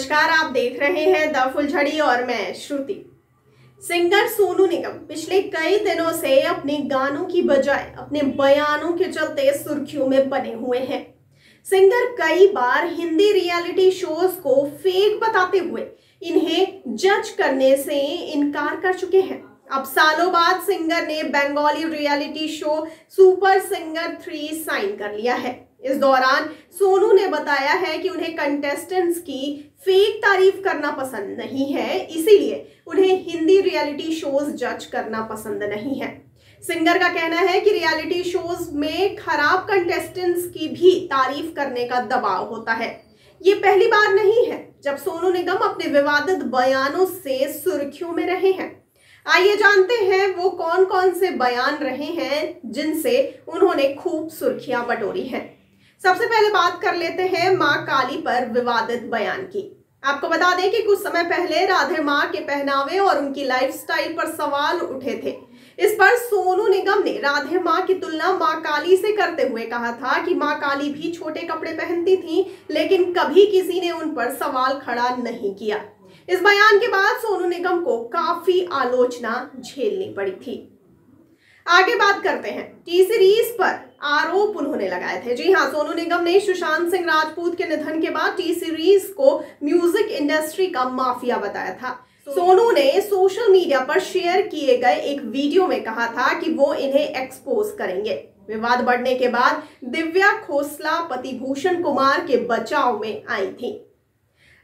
नमस्कार, आप देख रहे हैं द फुलझड़ी और मैं श्रुति। सिंगर सोनू निगम पिछले कई दिनों से अपने गानों की बजाय अपने बयानों के चलते सुर्खियों में बने हुए हैं। सिंगर कई बार हिंदी रियलिटी शोज़ को फेक बताते हुए इन्हें जज करने से इनकार कर चुके हैं। अब सालों बाद सिंगर ने Bengali reality show super singer three sign कर लिया है। इस दौरान सोनू ने बताया है कि उन्हें कंटेस्टेंट्स की फेक तारीफ़ करना पसंद नहीं है, इसीलिए उन्हें हिंदी रियलिटी शोज़ जज करना पसंद नहीं है। सिंगर का कहना है कि रियलिटी शोज़ में खराब कंटेस्टेंट्स की भी तारीफ़ करने का दबाव होता है। ये पहली बार नहीं है जब सोनू निगम अपने विवादित बयानों से सुर्खियों में रहे हैं। आइए जानते हैं वो कौन कौन से बयान रहे हैं जिनसे उन्होंने खूब सुर्खियाँ बटोरी हैं। सबसे पहले बात कर लेते हैं माँ काली पर विवादित बयान की। आपको बता दें कि कुछ समय पहले राधे माँ के पहनावे और उनकी लाइफस्टाइल पर सवाल उठे थे। इस पर सोनू निगम ने राधे माँ की तुलना माँ काली से करते हुए कहा था कि माँ काली भी छोटे कपड़े पहनती थी, लेकिन कभी किसी ने उन पर सवाल खड़ा नहीं किया। इस बयान के बाद सोनू निगम को काफ़ी आलोचना झेलनी पड़ी थी। आगे बात करते हैं। टी सीरीज़ पर आरोप उन्होंने लगाए थे। जी हाँ सोनू निगम ने सुशांत सिंह राजपूत के निधन के बाद टी सीरीज़ को म्यूज़िक इंडस्ट्री का माफिया बताया था। सोनू ने सोशल मीडिया पर शेयर किए गए एक वीडियो में कहा था कि वो इन्हें एक्सपोज करेंगे। विवाद बढ़ने के बाद दिव्या खोसला, पति भूषण कुमार के बचाव में आई थी।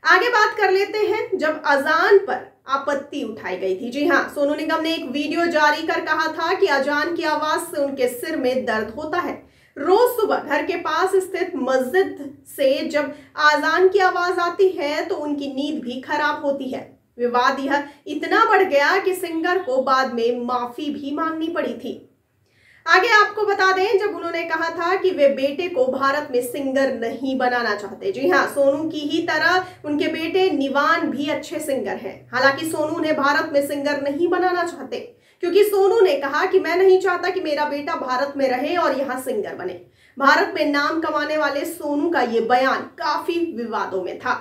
आगे बात कर लेते हैं, जब अजान पर आपत्ति उठाई गई थी। जी हाँ सोनू निगम ने एक वीडियो जारी कर कहा था कि अजान की आवाज़ से उनके सिर में दर्द होता है। रोज सुबह घर के पास स्थित मस्जिद से जब आजान की आवाज़ आती है तो उनकी नींद भी खराब होती है। विवाद यह इतना बढ़ गया कि सिंगर को बाद में माफ़ी भी मांगनी पड़ी थी। आगे आपको बता दें, जब उन्होंने कहा था कि वे बेटे को भारत में सिंगर नहीं बनाना चाहते। जी हाँ सोनू की ही तरह उनके बेटे निवान भी अच्छे सिंगर हैं। हालाँकि सोनू उन्हें भारत में सिंगर नहीं बनाना चाहते, क्योंकि सोनू ने कहा कि मैं नहीं चाहता कि मेरा बेटा भारत में रहे और यहाँ सिंगर बने। भारत में नाम कमाने वाले सोनू का ये बयान काफ़ी विवादों में था।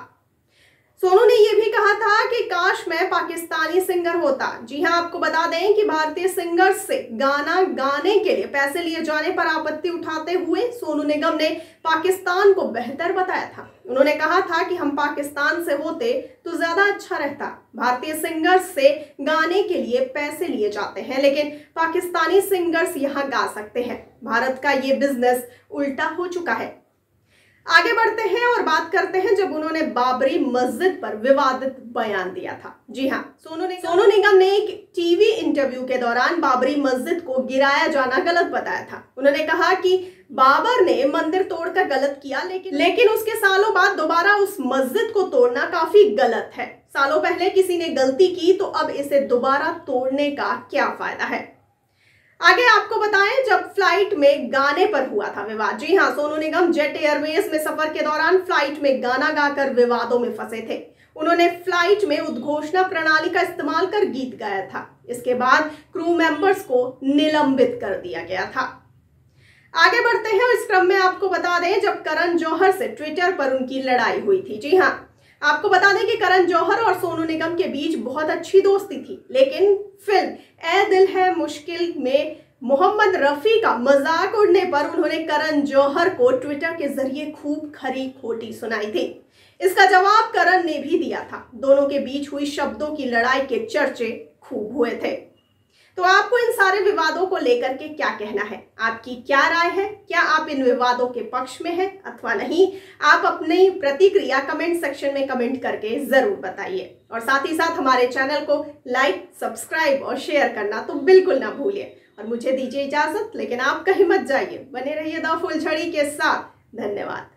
सोनू ने यह भी कहा था कि काश सिंगर होता। जी हाँ आपको बता दें कि भारतीय सिंगर्स से गाना गाने के लिए पैसे लिए जाने पर आपत्ति उठाते हुए सोनू निगम ने पाकिस्तान को बेहतर बताया था। उन्होंने कहा था कि हम पाकिस्तान से होते तो ज़्यादा अच्छा रहता। भारतीय सिंगर्स से गाने के लिए पैसे लिए जाते हैं, लेकिन पाकिस्तानी सिंगर्स यहाँ गा सकते हैं। भारत का ये बिज़नेस उल्टा हो चुका है। आगे बढ़ते हैं और बात करते हैं जब उन्होंने बाबरी मस्जिद पर विवादित बयान दिया था। जी हाँ सोनू निगम। सोनू निगम ने एक टीवी इंटरव्यू के दौरान बाबरी मस्जिद को गिराया जाना गलत बताया था। उन्होंने कहा कि बाबर ने मंदिर तोड़कर गलत किया, लेकिन लेकिन उसके सालों बाद दोबारा उस मस्जिद को तोड़ना काफ़ी गलत है। सालों पहले किसी ने गलती की तो अब इसे दोबारा तोड़ने का क्या फ़ायदा है? आगे आपको बताएँ, जब फ़्लाइट में गाने पर हुआ था विवाद। जी हाँ सोनू निगम जेट एयरवेज में सफ़र के दौरान फ़्लाइट में गाना गाकर विवादों में फंसे थे। उन्होंने फ़्लाइट में उद्घोषणा प्रणाली का इस्तेमाल कर गीत गाया था। इसके बाद क्रू मेंबर्स को निलंबित कर दिया गया था। आगे बढ़ते हैं इस क्रम में आपको बता दें, जब करण जौहर से ट्विटर पर उनकी लड़ाई हुई थी। जी हाँ आपको बता दें कि करण जौहर और सोनू निगम के बीच बहुत अच्छी दोस्ती थी, लेकिन फ़िल्म ए दिल है मुश्किल में मोहम्मद रफी का मज़ाक उड़ने पर उन्होंने करण जौहर को ट्विटर के ज़रिए खूब खरी खोटी सुनाई थी। इसका जवाब करण ने भी दिया था। दोनों के बीच हुई शब्दों की लड़ाई के चर्चे खूब हुए थे। तो आपको इन सारे विवादों को लेकर के क्या कहना है? आपकी क्या राय है? क्या आप इन विवादों के पक्ष में हैं अथवा नहीं? आप अपनी प्रतिक्रिया कमेंट सेक्शन में कमेंट करके ज़रूर बताइए। और साथ ही साथ हमारे चैनल को लाइक, सब्सक्राइब और शेयर करना तो बिल्कुल ना भूलिए। और मुझे दीजिए इजाज़त, लेकिन आप कहीं मत जाइए। बने रहिए द फुलझड़ी के साथ। धन्यवाद।